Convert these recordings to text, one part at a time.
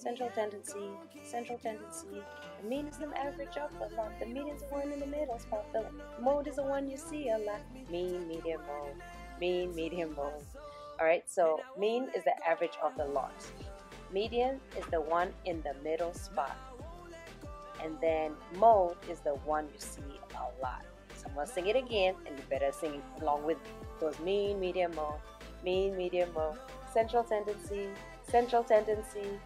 central tendency, central tendency. The mean is the average of the lot. The median is one in the middle spot. The mode is the one you see a lot. Mean, median, mode. Mean, median, mode. Alright, so mean is the average of the lot. Median is the one in the middle spot. And then mode is the one you see a lot. So I'm to sing it again, and you better sing along with those mean, median, mode, mean, median, mode, central tendency, central tendency.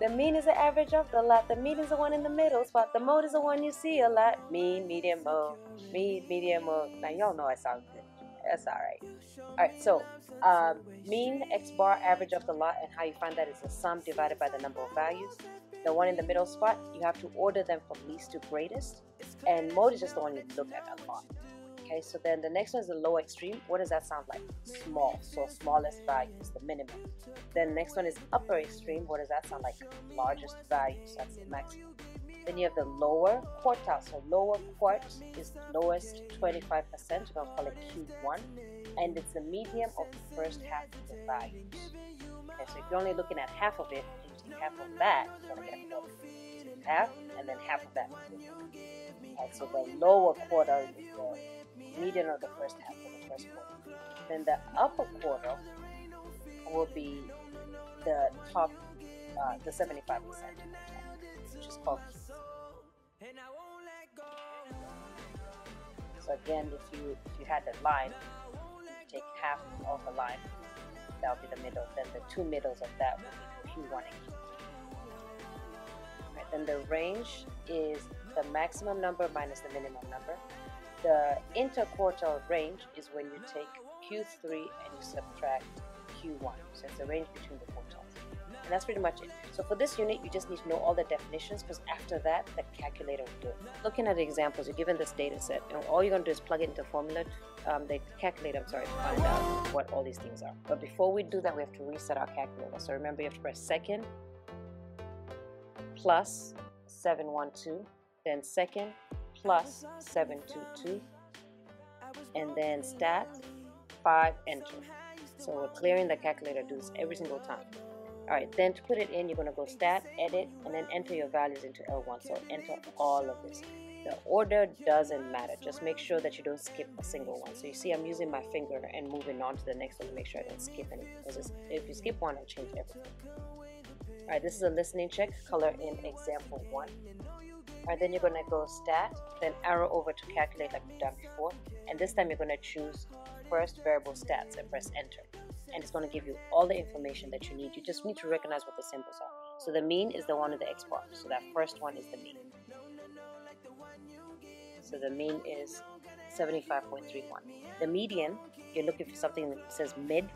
The mean is the average of the lot. The mean is the one in the middle spot. The mode is the one you see a lot. Mean, median, mode, mean, median, mode. Now y'all know I sound good. That's all right. All right, so um, mean x bar average of the lot and how you find that is the sum divided by the number of values. The one in the middle spot, you have to order them from least to greatest. And mode is just the one you look at a lot. Okay, so then the next one is the low extreme. What does that sound like? Small. So smallest value is the minimum. Then next one is upper extreme. What does that sound like? Largest value. So that's the maximum. Then you have the lower quartile. So lower quart is the lowest 25%. We're going to call it Q1. And it's the medium of the first half of the values. Okay, so if you're only looking at half of it, you take half of that, you're going to get half, and then half of that. Right, so the lower quarter is the median of the first half of the first quarter. Then the upper quarter will be the top, uh, the 75%, which is called. So again, if you if you had the line, take half of the line, that will be the middle. Then the two middles of that will be Q1 and Q2. Right, then the range is the maximum number minus the minimum number the interquartile range is when you take Q3 and you subtract Q1. So it's the range between the quartiles. And that's pretty much it. So for this unit, you just need to know all the definitions because after that, the calculator will do it. Looking at the examples, you're given this data set, and all you're going to do is plug it into the formula, um, the calculator, I'm sorry, to find out what all these things are. But before we do that, we have to reset our calculator. So remember, you have to press second plus 712, then second plus 722 and then stat 5 enter. So we're clearing the calculator do this every single time. Alright then to put it in you're going to go stat edit and then enter your values into L1 so enter all of this. The order doesn't matter. Just make sure that you don't skip a single one. So you see I'm using my finger and moving on to the next one to make sure I don't skip any because if you skip one I change everything alright this is a listening check color in example 1 and then you're going to go stat then arrow over to calculate like we've done before. And this time you're going to choose first variable stats and press enter. And it's going to give you all the information that you need. You just need to recognize what the symbols are. So the mean is the one in the x bar. So that first one is the mean. So the mean is 75.31 the median you're looking for something that says mid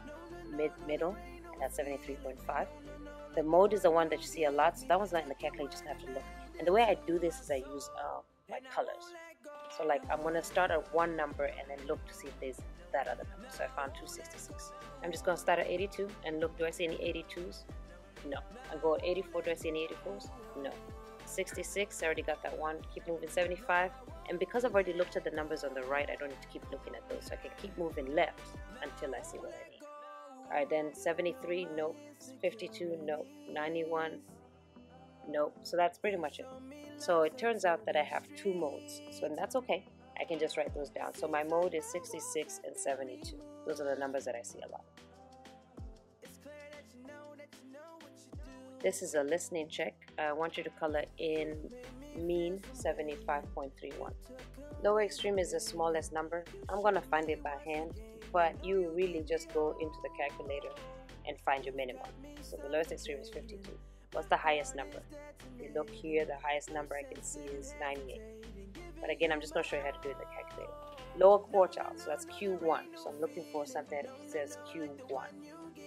mid middle and that's 73.5 the mode is the one that you see a lot so that one's not in the calculator you just have to look and the way I do this is I use uh, like colors. So like I'm gonna start at one number and then look to see if there's that other number. So I found 266. I'm just gonna start at 82 and look, do I see any 82s? No. I go at 84, do I see any 84s? No. 66, I already got that one. Keep moving 75. And because I've already looked at the numbers on the right, I don't need to keep looking at those. So I can keep moving left until I see what I need. Alright, then 73, nope. 52, nope. 91, Nope. So that's pretty much it. So it turns out that I have two modes. So and that's okay. I can just write those down. So my mode is 66 and 72. Those are the numbers that I see a lot. This is a listening check. I want you to color in mean 75.31. Lower extreme is the smallest number. I'm to find it by hand, but you really just go into the calculator and find your minimum. So the lowest extreme is 52. What's the highest number? You look here, the highest number I can see is 98. But again, I'm just show you how to do it in the calculator. Lower quartile, so that's Q1. So I'm looking for something that says Q1.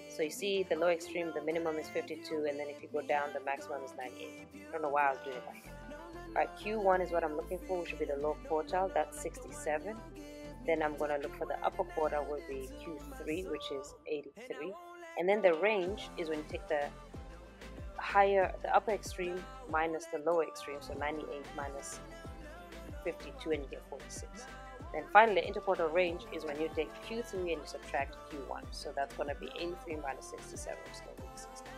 So you see the low extreme, the minimum is 52, and then if you go down, the maximum is 98. I don't know why I was doing it by hand. Alright, Q1 is what I'm looking for, which should be the low quartile, that's 67. Then I'm going to look for the upper quartile, will be Q3, which is 83. And then the range is when you take the higher, the upper extreme minus the lower extreme, so 98 minus 52 and you get 46. Then finally, interquartile range is when you take Q3 and you subtract Q1. So that's going to be 83 minus 67, which is going 60.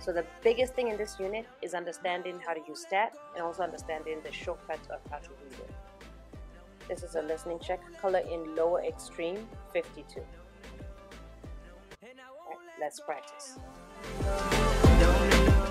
So the biggest thing in this unit is understanding how to use stat and also understanding the shortcuts of how to read it. This is a listening check, color in lower extreme 52. Right, let's practice.